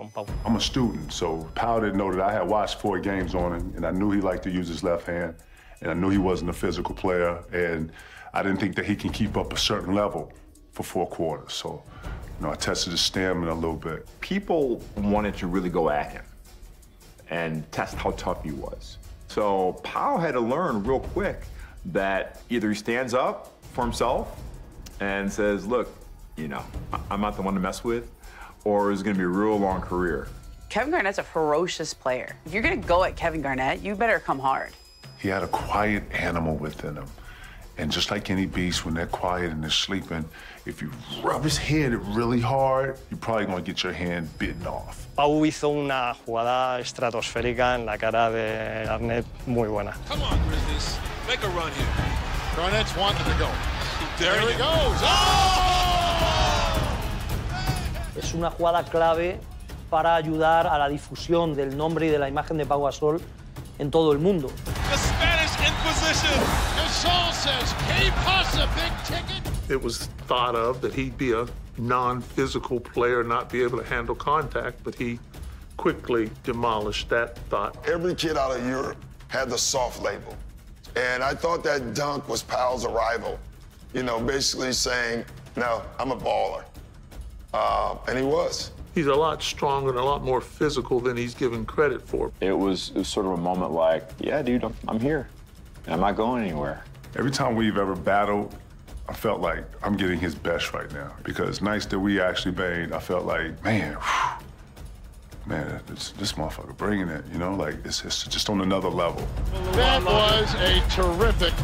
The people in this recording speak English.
con Pau. I'm a student, so Powell didn't know that I had watched four games on him, and I knew he liked to use his left hand, and I knew he wasn't a physical player, and I didn't think that he can keep up a certain level for four quarters. So, you know, I tested his stamina a little bit. People wanted to really go at him and test how tough he was. So Powell had to learn real quick that either he stands up for himself and says, look, you know, I'm not the one to mess with, or it's going to be a real long career. Kevin Garnett's a ferocious player. If you're going to go at Kevin Garnett, you better come hard. He had a quiet animal within him. And just like any beast, when they're quiet and they're sleeping, if you rub his head really hard, you're probably going to get your hand bitten off. Pau hizo una jugada estratosférica en la cara de Garnett muy buena. Come on, Grizzlies. Make a run here. Garnett's wanting to go. There, There he go. goes. Oh! Es una jugada clave para ayudar a la difusión del nombre y de la imagen de Pau Gasol en todo el mundo. The Spanish in position. Gasol says, K Pasa, big ticket. It was thought of that he'd be a non-physical player, not be able to handle contact, but he quickly demolished that thought. Every kid out of Europe had the soft label. And I thought that dunk was Powell's arrival. You know, basically saying, no, I'm a baller. Uh, and he was. He's a lot stronger and a lot more physical than he's given credit for. It was, it was sort of a moment like, yeah, dude, I'm, I'm here. I'm not going anywhere. Every time we've ever battled, I felt like I'm getting his best right now. Because nights that we actually banged, I felt like, man, whew, man, this, this motherfucker bringing it, you know? Like, it's, it's just on another level. That was a terrific